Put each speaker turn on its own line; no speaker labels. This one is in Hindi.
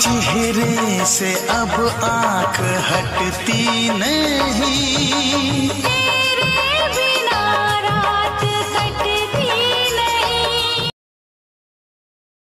चेहरे से अब आँख हटती नहीं।